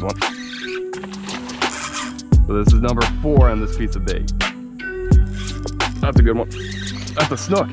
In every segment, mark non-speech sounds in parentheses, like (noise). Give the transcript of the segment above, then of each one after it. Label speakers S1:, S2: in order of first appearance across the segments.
S1: So this is number four on this piece of bait. That's a good one. That's a snook.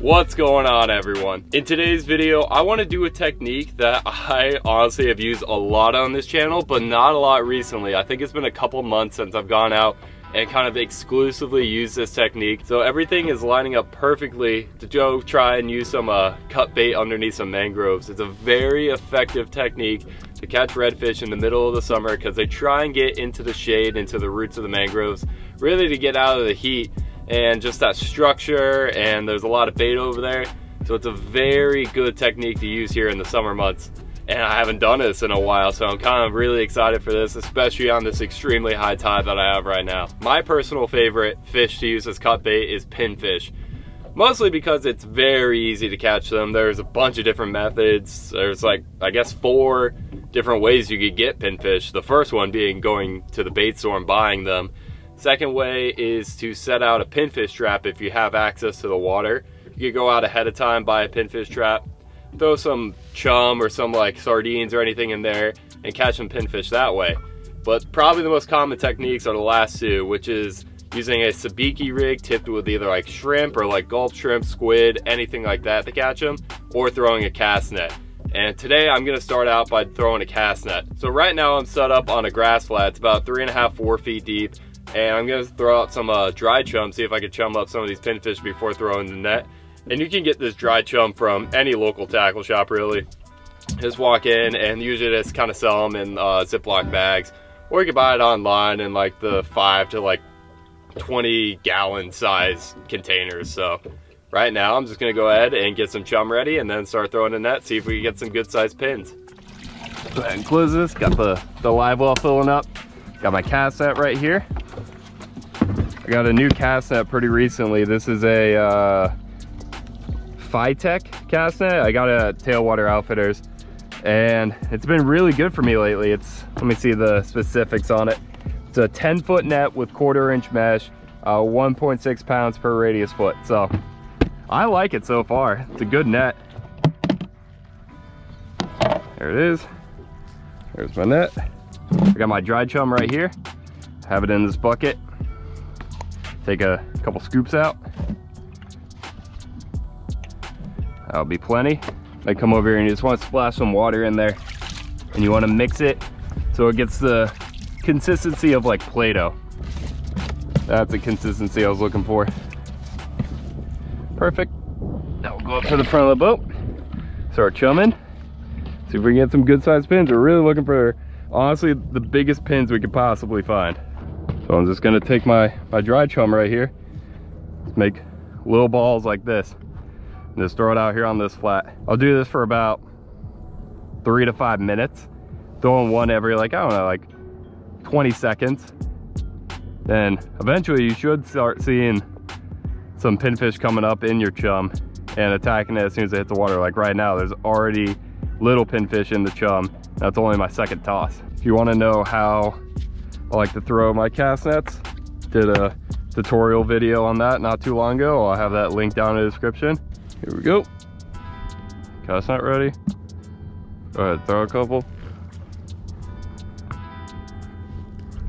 S1: What's going on everyone? In today's video, I want to do a technique that (laughs) I honestly have used a lot on this channel, but not a lot recently. I think it's been a couple months since I've gone out and kind of exclusively use this technique. So everything is lining up perfectly to go try and use some uh, cut bait underneath some mangroves. It's a very effective technique to catch redfish in the middle of the summer because they try and get into the shade, into the roots of the mangroves, really to get out of the heat and just that structure and there's a lot of bait over there. So it's a very good technique to use here in the summer months and I haven't done this in a while, so I'm kind of really excited for this, especially on this extremely high tide that I have right now. My personal favorite fish to use as cut bait is pinfish. Mostly because it's very easy to catch them. There's a bunch of different methods. There's like, I guess four different ways you could get pinfish. The first one being going to the bait store and buying them. Second way is to set out a pinfish trap if you have access to the water. You could go out ahead of time, buy a pinfish trap, throw some chum or some like sardines or anything in there and catch some pinfish that way. But probably the most common techniques are the last two, which is using a sabiki rig tipped with either like shrimp or like gulp shrimp, squid, anything like that to catch them, or throwing a cast net. And today I'm gonna start out by throwing a cast net. So right now I'm set up on a grass flat, it's about three and a half, four feet deep, and I'm gonna throw out some uh, dry chum, see if I can chum up some of these pinfish before throwing the net. And you can get this dry chum from any local tackle shop really. Just walk in and usually just kind of sell them in uh, Ziploc bags. Or you can buy it online in like the five to like 20 gallon size containers. So right now I'm just gonna go ahead and get some chum ready and then start throwing a net, see if we can get some good sized pins. Go ahead and close this, got the, the live well filling up. Got my cast net right here. I got a new cast net pretty recently. This is a uh, Fitec cast net. I got it at Tailwater Outfitters and it's been really good for me lately. It's, let me see the specifics on it. It's a 10 foot net with quarter inch mesh, uh, 1.6 pounds per radius foot. So I like it so far. It's a good net. There it is. There's my net. I got my dry chum right here. Have it in this bucket. Take a couple scoops out. That'll be plenty. I come over here and you just want to splash some water in there and you want to mix it so it gets the consistency of like Play-Doh. That's the consistency I was looking for. Perfect. Now we'll go up to the front of the boat, start chumming, see if we can get some good sized pins. We're really looking for, honestly, the biggest pins we could possibly find. So I'm just gonna take my, my dry chum right here, make little balls like this just throw it out here on this flat. I'll do this for about three to five minutes. Throwing one every like, I don't know, like 20 seconds. Then eventually you should start seeing some pinfish coming up in your chum and attacking it as soon as they hit the water. Like right now, there's already little pinfish in the chum. That's only my second toss. If you wanna know how I like to throw my cast nets, did a tutorial video on that not too long ago. I'll have that link down in the description. Here we go. Cast net ready. Go ahead, throw a couple.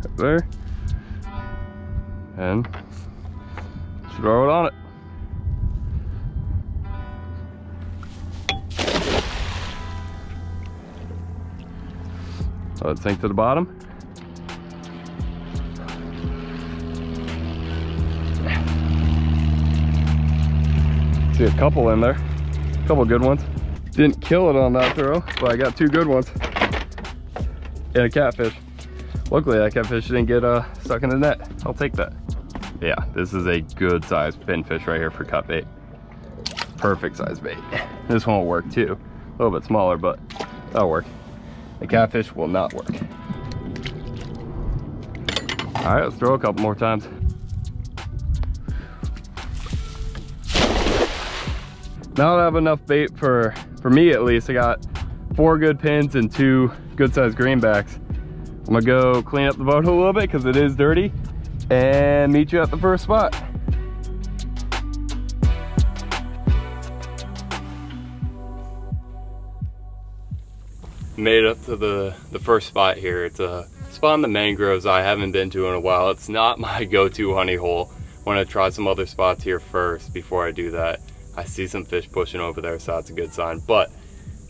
S1: Up there. And throw it on it. Let it sink to the bottom. See a couple in there. A couple good ones. Didn't kill it on that throw, but I got two good ones. And a catfish. Luckily that catfish didn't get uh, stuck in the net. I'll take that. Yeah, this is a good size pinfish right here for cut bait. Perfect size bait. (laughs) This one will work too. A little bit smaller, but that'll work. The catfish will not work. All right, let's throw a couple more times. Now I have enough bait for, for me at least, I got four good pins and two good sized greenbacks. I'm gonna go clean up the boat a little bit because it is dirty and meet you at the first spot. Made up to the, the first spot here. It's a spot in the mangroves I haven't been to in a while. It's not my go-to honey hole. I wanna try some other spots here first before I do that. I see some fish pushing over there, so that's a good sign. But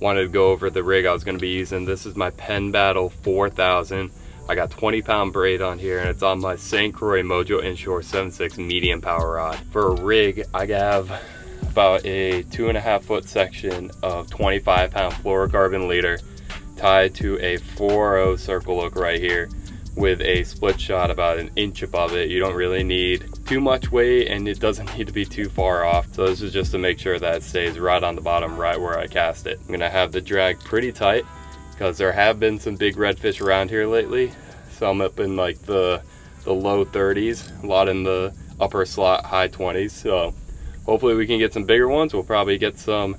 S1: wanted to go over the rig I was going to be using. This is my Penn Battle 4000. I got 20 pound braid on here and it's on my St. Croix Mojo Inshore 7.6 medium power rod. For a rig, I have about a two and a half foot section of 25 pound fluorocarbon leader tied to a 4.0 circle hook right here with a split shot about an inch above it. You don't really need too much weight and it doesn't (laughs) need to be too far off. So this is just to make sure that it stays right on the bottom, right where I cast it. I'm gonna have the drag pretty tight because there have been some big redfish around here lately. Some up in like the, the low 30s, a lot in the upper slot, high 20s. So hopefully we can get some bigger ones. We'll probably get some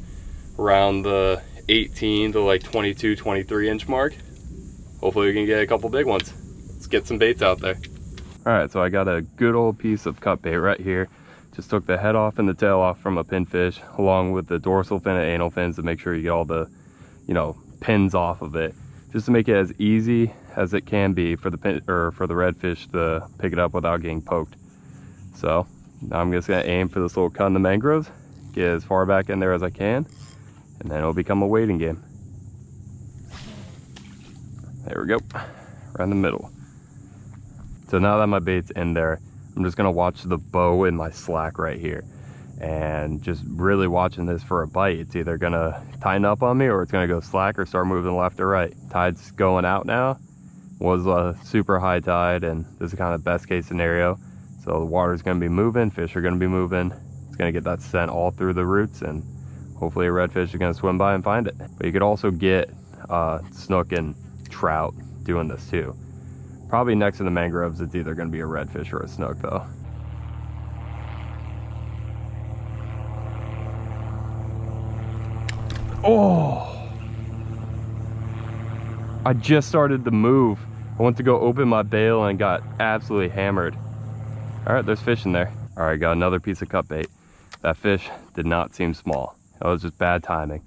S1: around the 18 to like 22, 23 inch mark. Hopefully we can get a couple big ones. Get some baits out there. All right, so I got a good old piece of cut bait right here. Just took the head off and the tail off from a pinfish along with the dorsal fin and anal fins to make sure you get all the, you know, pins off of it. Just to make it as easy as it can be for the pin or for the redfish to pick it up without getting poked. So now I'm just gonna aim for this little cut in the mangroves, get as far back in there as I can, and then it'll become a waiting game. There we go, right in the middle. So now that my bait's in there, I'm just gonna watch the bow in my slack right here and just really watching this for a bite. It's either gonna tighten up on me or it's gonna go slack or start moving left or right. Tide's going out now. Was a super high tide and this is kind of best case scenario. So the water's gonna be moving, fish are gonna be moving. It's gonna get that scent all through the roots and hopefully a redfish is gonna swim by and find it. But you could also get uh, snook and trout doing this too. Probably next to the mangroves, it's either gonna be a redfish or a snook though. Oh! I just started to move. I went to go open my bail and got absolutely hammered. All right, there's fish in there. All right, got another piece of cut bait. That fish did not seem small. That was just bad timing.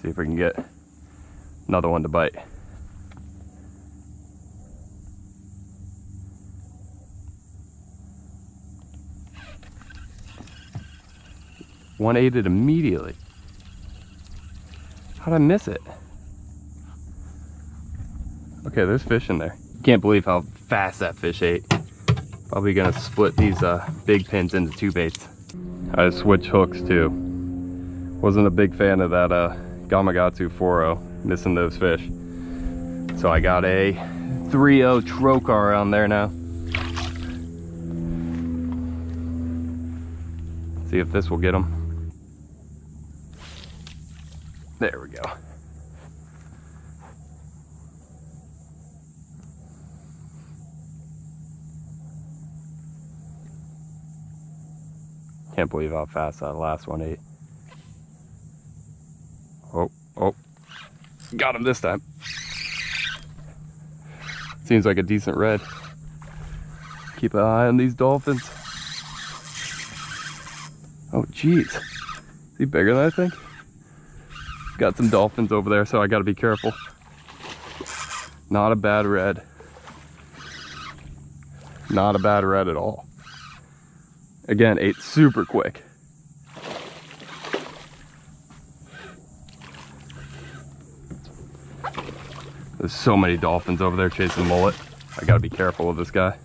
S1: See if we can get another one to bite. One ate it immediately. How'd I miss it? Okay, there's fish in there. Can't believe how fast that fish ate. Probably gonna split these uh, big pins into two baits. I switch hooks too. Wasn't a big fan of that uh, Gamakatsu 4.0, missing those fish. So I got a 3.0 Trokar on there now. See if this will get them. There we go. Can't believe how fast that last one ate. Oh, oh. Got him this time. Seems like a decent red. Keep an eye on these dolphins. Oh, jeez. Is he bigger than I think? Got some dolphins over there, so I gotta be careful. Not a bad red. Not a bad red at all. Again, ate super quick. There's so many dolphins over there chasing mullet. I gotta be careful with this guy.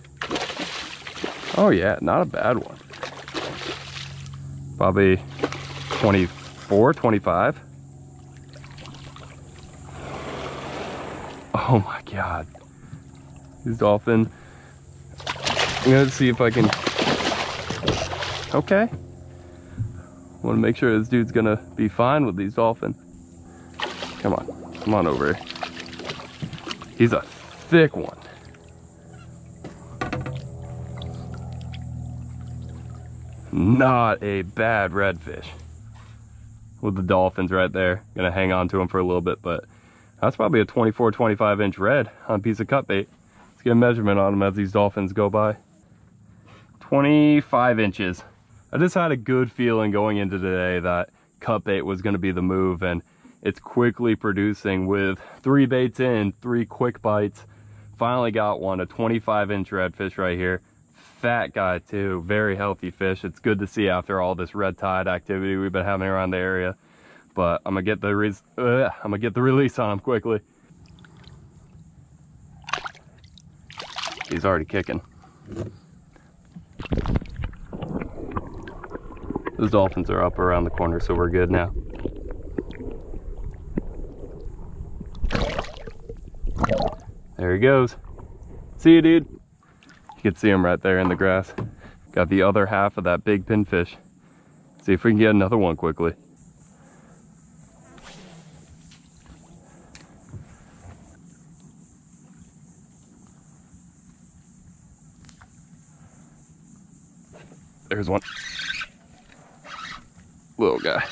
S1: Oh yeah, not a bad one. Probably 24, 25. (laughs) Oh my god. This dolphin. I'm gonna see if I can. Okay. Want to make sure this dude's gonna be fine with these dolphins. Come on, come on over. He's a thick one. Not a bad redfish. With the dolphins right there. Gonna hang on to him for a little bit, but that's probably a 24, 25 inch red on a piece of cut bait. Let's get a measurement on them as these dolphins go by. 25 inches. I just had a good feeling going into today that cut bait was going to be the move and it's quickly producing with three baits in, three quick bites. Finally got one, a 25 inch redfish right here. Fat guy too, very healthy fish. It's good to see after all this red tide activity we've been having around the area. But I'm gonna get the uh, I'm gonna get the release on him quickly. He's already kicking. Those dolphins are up around the corner, so we're good now. There he goes. See you, dude. You can see him right there in the grass. Got the other half of that big pinfish. See if we can get another one quickly. There's one. Little guy.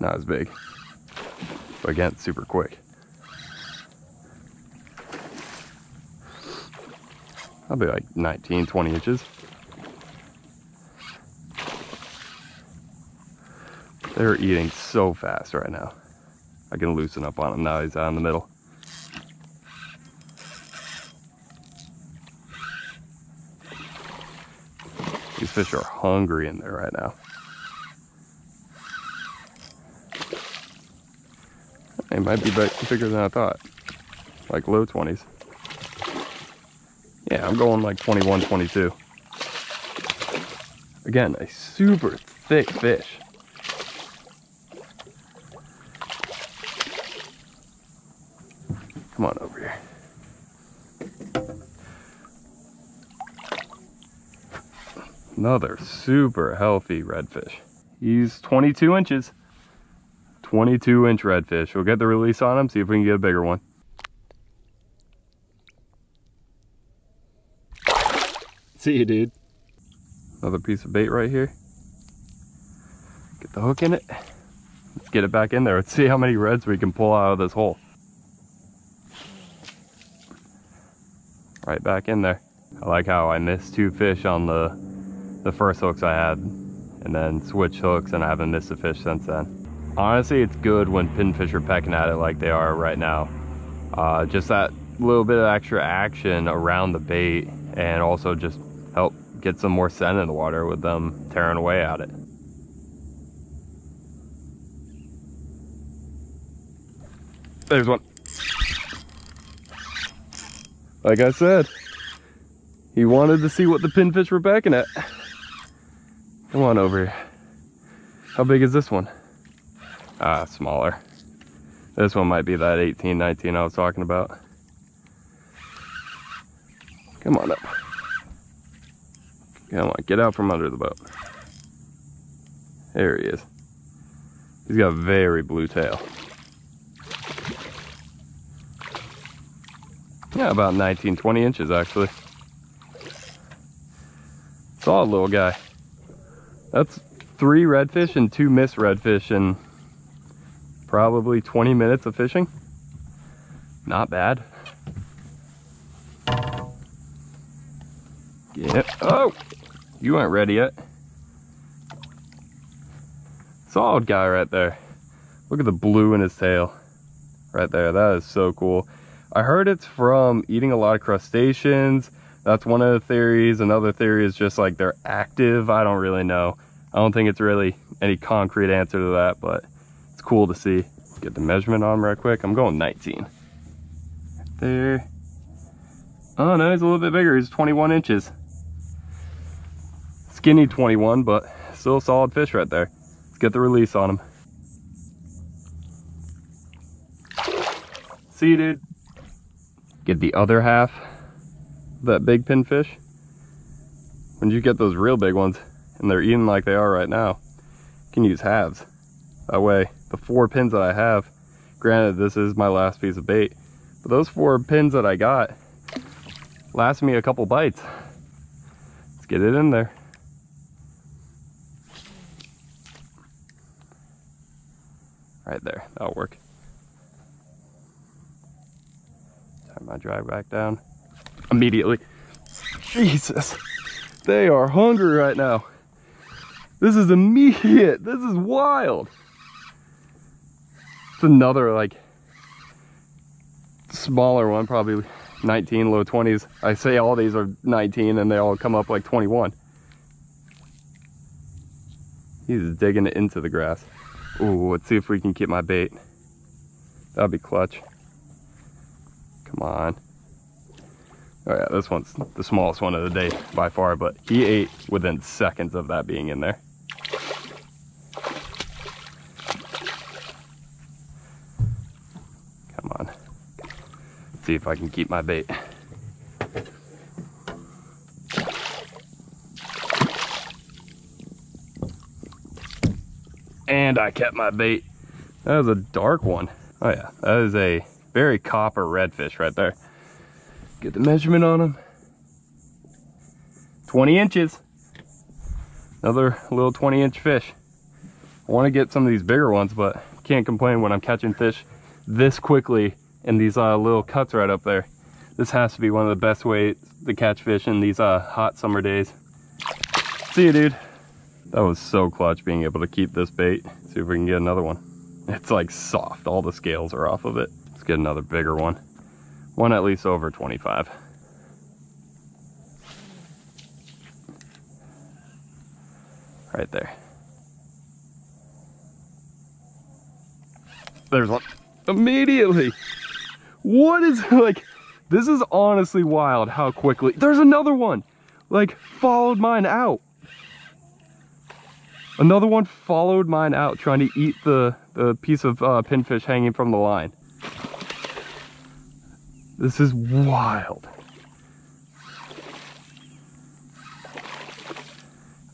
S1: Not as big. But again, super quick. I'll be like 19, 20 inches. They're eating so fast right now. I can loosen up on him now he's out in the middle. These fish are hungry in there right now. They might be bigger than I thought. Like low 20s. Yeah, I'm going like 21, 22. Again, a super thick fish. Come on over here. Another super healthy redfish. He's 22 inches. 22 inch redfish. We'll get the release on him, see if we can get a bigger one. See you, dude. Another piece of bait right here. Get the hook in it. Let's get it back in there. Let's see how many reds we can pull out of this hole. Right back in there. I like how I missed two fish on the the first hooks I had and then switch hooks and I haven't missed a fish since then. Honestly, it's good when pinfish are pecking at it like they are right now. Uh, just that little bit of extra action around the bait and also just help get some more scent in the water with them tearing away at it. There's one. Like I said, he wanted to see what the pinfish were pecking at. Come on over here. How big is this one? Ah, smaller. This one might be that 18, 19 I was talking about. Come on up. Come on, get out from under the boat. There he is. He's got a very blue tail. Yeah, about 19, 20 inches actually. Solid little guy. That's three redfish and two missed redfish in probably 20 minutes of fishing. Not bad. Yeah. Oh, you weren't ready yet. Solid guy right there. Look at the blue in his tail. Right there. That is so cool. I heard it's from eating a lot of crustaceans that's one of the theories. Another theory is just like they're active. I don't really know. I don't think it's really any concrete answer to that, but it's cool to see. Get the measurement on right quick. I'm going 19. Right there. Oh no, he's a little bit bigger. He's 21 inches. Skinny 21, but still a solid fish right there. Let's get the release on him. See you, dude. Get the other half that big pinfish, when you get those real big ones and they're eating like they are right now, you can use halves. That way, the four pins that I have, granted this is my last piece of bait, but those four pins that I got last me a couple bites. Let's get it in there. Right there, that'll work. Tie my drag back down immediately. Jesus, they are hungry right now. This is immediate. This is wild. It's another like smaller one, probably 19, low 20s. I say all these are 19 and they all come up like 21. He's digging it into the grass. Ooh, let's see if we can keep my bait. That'd be clutch. Come on. Oh yeah, this one's the smallest one of the day by far, but he ate within seconds of that being in there. Come on. Let's see if I can keep my bait. And I kept my bait. That was a dark one. Oh yeah, that is a very copper redfish right there. Get the measurement on him. 20 inches. Another little 20 inch fish. I want to get some of these bigger ones, but can't complain when I'm catching fish this quickly in these uh, little cuts right up there. This has to be one of the best ways to catch fish in these uh, hot summer days. See you, dude. That was so clutch being able to keep this bait. See if we can get another one. It's like soft. All the scales are off of it. Let's get another bigger one. One at least over 25. Right there. There's one. Immediately. What is, like, this is honestly wild how quickly. There's another one. Like, followed mine out. Another one followed mine out trying to eat the, the piece of uh, pinfish hanging from the line. This is wild.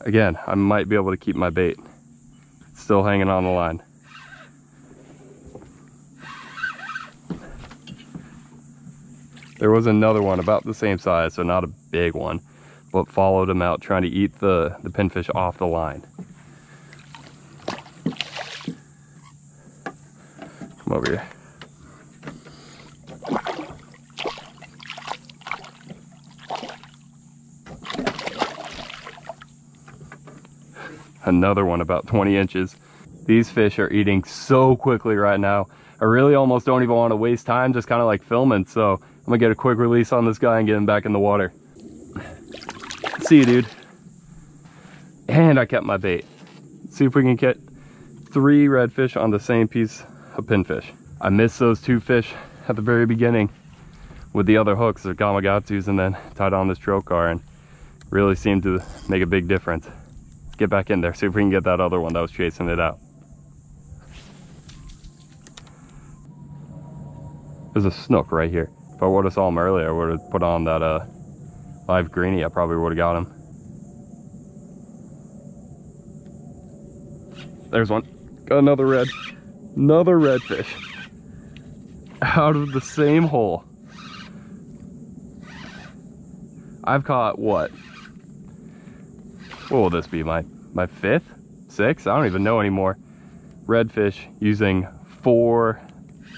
S1: Again, I might be able to keep my bait. Still hanging on the line. There was another one about the same size, so not a big one, but followed him out trying to eat the, the pinfish off the line. Come over here. Another one about 20 inches. These fish are eating so quickly right now. I really almost don't even want to waste time just kind of like filming. So I'm gonna get a quick release on this guy and get him back in the water. See you, dude. And I kept my bait. see if we can get three redfish on the same piece of pinfish. I missed those two fish at the very beginning with the other hooks, the Gamakatsus, and then tied on this Trokar and really seemed to make a big difference. Get back in there, see if we can get that other one that was chasing it out. There's a snook right here. If I would have saw him earlier, I would have put on that uh, live greenie. I probably would have got him. There's one. Got another red. Another redfish. Out of the same hole. I've caught what? What will this be? My my fifth? Sixth? I don't even know anymore. Redfish using four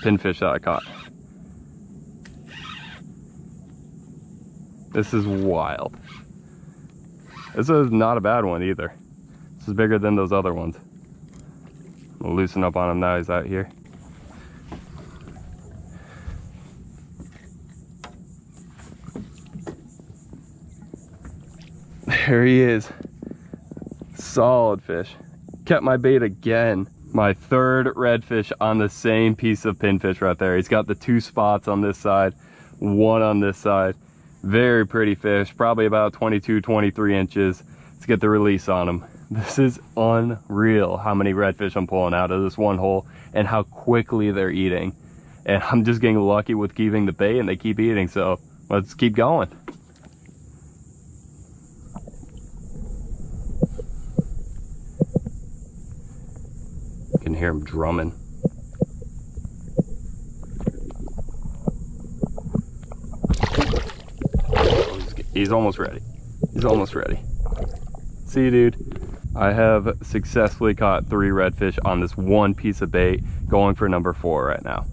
S1: pinfish that I caught. This is wild. This is not a bad one either. This is bigger than those other ones. I'll loosen up on him now he's out here. There he is. Solid fish. Kept my bait again. My third redfish on the same piece of pinfish right there. He's got the two spots on this side, one on this side. Very pretty fish, probably about 22, 23 inches. Let's get the release on him. This is unreal how many redfish I'm pulling out of this one hole and how quickly they're eating. And (laughs) I'm just getting lucky with keeping the bait and they keep eating. So let's keep going. Hear him drumming. He's almost ready. He's almost ready. See you, dude. I have successfully caught three redfish on this one piece of bait, going for number four right now.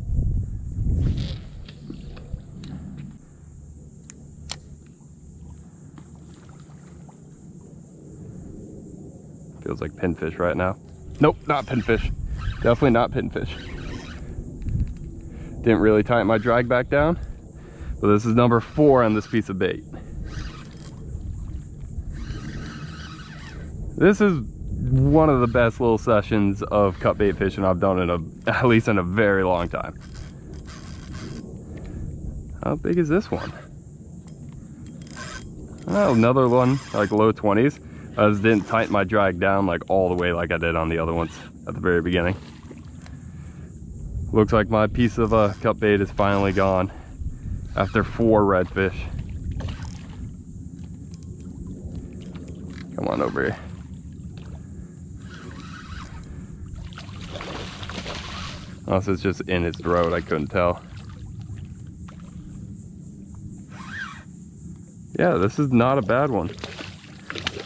S1: Feels like pinfish right now. Nope, not pinfish. Definitely not pinfish. Didn't really tighten my drag back down. But this is number four on this piece of bait. This is one of the best little sessions of cut bait fishing I've done in a, (laughs) at least in a very long time. How big is this one? Oh, another one, like low 20s. I just didn't tighten my drag down like all the way like I did on the other ones at the very beginning. Looks like my piece of uh, cut bait is finally gone after four redfish. Come on over here. Unless it's just in its throat, I couldn't tell. Yeah, this is not a bad one.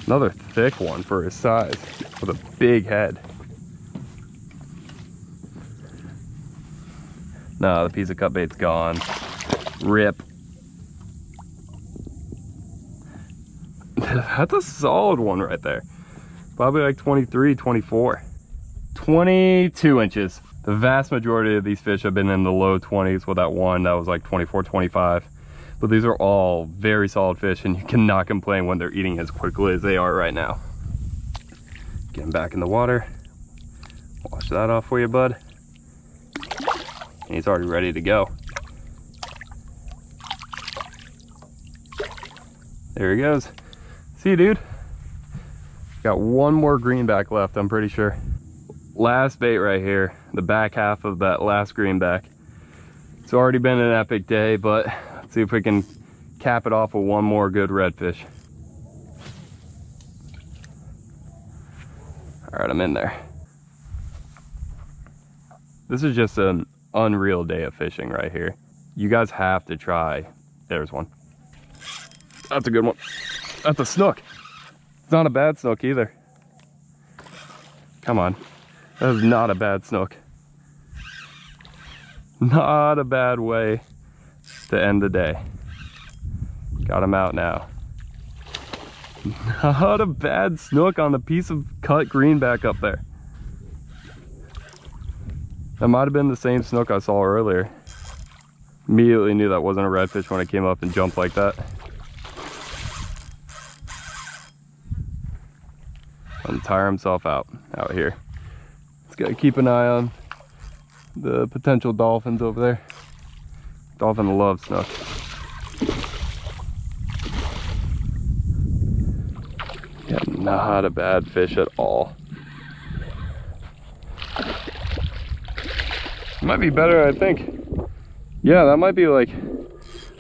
S1: Another thick one for his size with a big head. Nah, the piece of cut bait's gone. Rip. (laughs) That's a solid one right there. Probably like 23, 24. 22 inches. The vast majority of these fish have been in the low 20s with that one that was like 24, 25. But these are all very solid fish and you cannot complain when they're eating as quickly as they are right now. Get them back in the water. Wash that off for you, bud. And he's already ready to go. There he goes. See you, dude. Got one more greenback left, I'm pretty sure. Last bait right here, the back half of that last greenback. It's already been an epic day, but let's see if we can cap it off with one more good redfish. All right, I'm in there. This is just an unreal day of fishing right here. You guys have to try. There's one. That's a good one. That's a snook. It's not a bad snook either. Come on. That is not a bad snook. Not a bad way to end the day. Got him out now. (laughs) Not a bad snook on the piece of cut greenback up there. That might have been the same snook I saw earlier. Immediately knew that wasn't a redfish when I came up and jumped like that. Untire himself out, out here. Just gotta keep an eye on the potential dolphins over there. Dolphin loves snook. Yeah, not a bad fish at all. Might be better, I think. Yeah, that might be like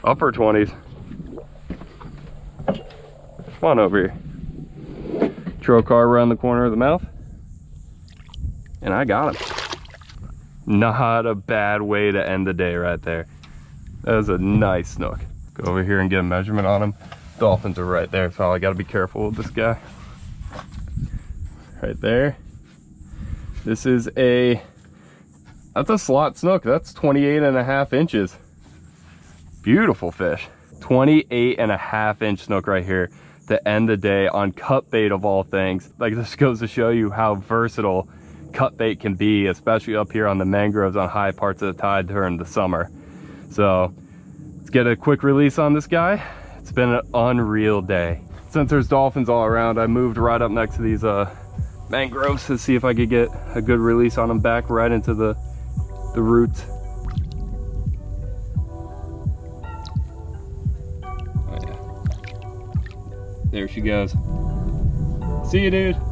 S1: upper 20s. Come on over here. Trokar around the corner of the mouth. And I got him. Not a bad way to end the day right there. That was a nice snook. Go over here and get a measurement on him. Dolphins are right there, so I gotta be careful with this guy. Right there. This is a that's a slot snook. That's 28 and a half inches. Beautiful fish. 28 and a half inch snook right here to end the day on cut bait of all things. Like this goes to show you how versatile cut bait can be, especially up here on the mangroves on high parts of the tide during the summer. So let's get a quick release on this guy. It's been an unreal day. Since there's dolphins all around, I moved right up next to these uh, mangroves to see if I could get a good release on them back right into the the roots. Oh yeah. There she goes. See you, dude.